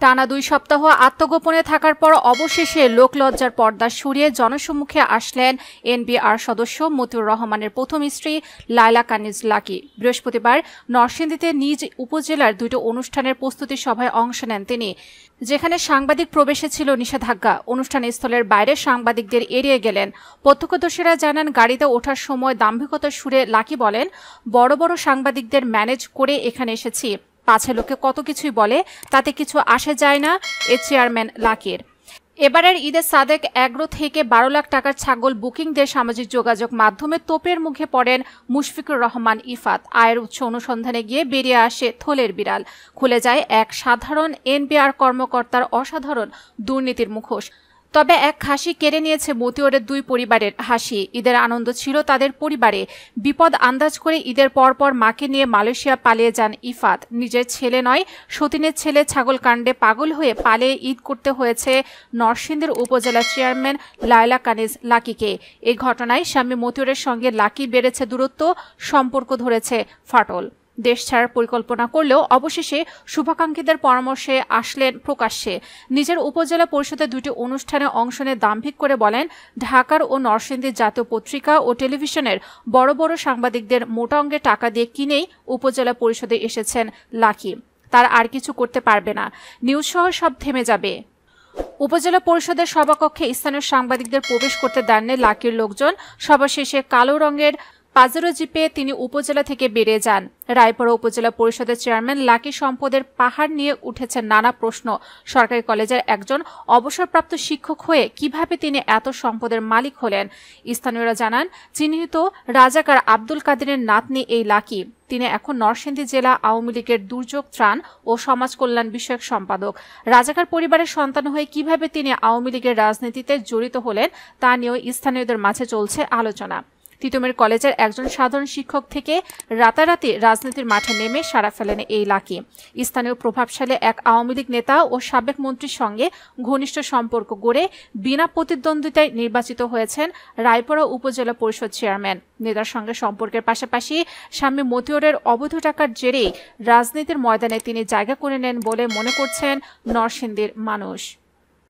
টানা দুই সপ্তাহ আত্মগোপনে থাকার পর অবশেষে লোকলজ্জার পর্দা সরিয়ে জনসম্মুখে আসলেন এনবিআর সদস্য মতিউর রহমানের প্রথম স্ত্রী লায়লা কানিজ লাকি। বৃহস্পতিবার নরসিংদীতে নিজ উপজেলার দুটো অনুষ্ঠানের প্রস্তুতি সভায় অংশ নেন তিনি, যেখানে সাংবাদিক প্রবেশে ছিল নিষেধাজ্ঞা। অনুষ্ঠান স্থলের বাইরে সাংবাদিকদের এড়িয়ে গেলেন। প্রত্যক্ষদর্শীরা জানান, গাড়িতে ওঠার সময় দাম্ভিকতার সুরে লাকি বলেন, বড় বড় সাংবাদিকদের ম্যানেজ করে এখানে এসেছি। পাছে লোকে কত কিছুই বলে, তাতে কিছু আসে যায় না, এ চেয়ারম্যান লাকির। এবারের ঈদে সাদেক এগ্রো থেকে বারো লাখ টাকার ছাগল বুকিং দিয়ে সামাজিক যোগাযোগ মাধ্যমে তোপের মুখে পড়েন মুশফিকুর রহমান ইফাত। আয়ের উৎস অনুসন্ধানে গিয়ে বেরিয়ে আসে থলের বিড়াল। খুলে যায় এক সাধারণ এনবিআর কর্মকর্তার অসাধারণ দুর্নীতির মুখোশ। তবে এক হাসি কেড়ে নিয়েছে মতিওরের দুই পরিবারের হাসি। ঈদের আনন্দ ছিল তাদের পরিবারে। বিপদ আন্দাজ করে ঈদের পরপর মাকে নিয়ে মালয়েশিয়া পালিয়ে যান ইফাত। নিজের ছেলে নয়, সতীনের ছেলে ছাগল কাণ্ডে পাগল হয়ে পালিয়ে ঈদ করতে হয়েছে নরসিংদীর উপজেলা চেয়ারম্যান লায়লা কানিজ লাকিকে। এই ঘটনায় স্বামী মতিউরের সঙ্গে লাকি বেড়েছে দূরত্ব, সম্পর্ক ধরেছে ফাটল। দেশ ছাড়ার পরিকল্পনা করলেও অবশেষে শুভাকাঙ্ক্ষীদের পরামর্শে আসলেন প্রকাশ্যে। নিজের উপজেলা পরিষদের দুটি অনুষ্ঠানে অংশ নিয়ে দাম্ভিক করে বলেন, ঢাকার ও নরসিংদীর জাতীয় পত্রিকা ও টেলিভিশনের বড় বড় সাংবাদিকদের মোটা অঙ্গে টাকা দিয়ে কিনেই উপজেলা পরিষদে এসেছেন লাকি। তার আর কিছু করতে পারবে না। নিউজ সহ সব থেমে যাবে। উপজেলা পরিষদের সভাকক্ষে স্থানীয় সাংবাদিকদের প্রবেশ করতে দেননি লাকির লোকজন। সভা শেষে কালো রঙের পাজেরো জিপে তিনি উপজেলা থেকে বেরিয়ে যান। রায়পুরা উপজেলা পরিষদের চেয়ারম্যান লাকি সম্পদের পাহাড় নিয়ে উঠেছে নানা প্রশ্ন। সরকারি কলেজের একজন অবসরপ্রাপ্ত শিক্ষক হয়ে কীভাবে তিনি এত সম্পদের মালিক হলেন? স্থানীয়রা জানান, চিহ্নিত রাজাকার আব্দুল কাদিরের নাতনি এই লাকি। তিনি এখন নরসিংদী জেলা আওয়ামী লীগের দুর্যোগ ত্রাণ ও সমাজ কল্যাণ বিষয়ক সম্পাদক। রাজাকার পরিবারের সন্তান হয়ে কীভাবে তিনি আওয়ামী লীগের রাজনীতিতে জড়িত হলেন, তা নিয়েও স্থানীয়দের মাঝে চলছে আলোচনা। তিতুমের কলেজের একজন সাধারণ শিক্ষক থেকে রাতারাতি রাজনীতির মাঠে নেমে সারা ফেলেন এই লাকি। স্থানীয় প্রভাবশালী এক আওয়ামী লীগ নেতা ও সাবেক মন্ত্রীর সঙ্গে ঘনিষ্ঠ সম্পর্ক গড়ে বিনা প্রতিদ্বন্দ্বিতায় নির্বাচিত হয়েছেন রায়পুরা উপজেলা পরিষদ চেয়ারম্যান। নেতার সঙ্গে সম্পর্কের পাশাপাশি স্বামী মতিউরের অবৈধ টাকার জেরেই রাজনীতির ময়দানে তিনি জায়গা করে নেন বলে মনে করছেন নরসিংদীর মানুষ।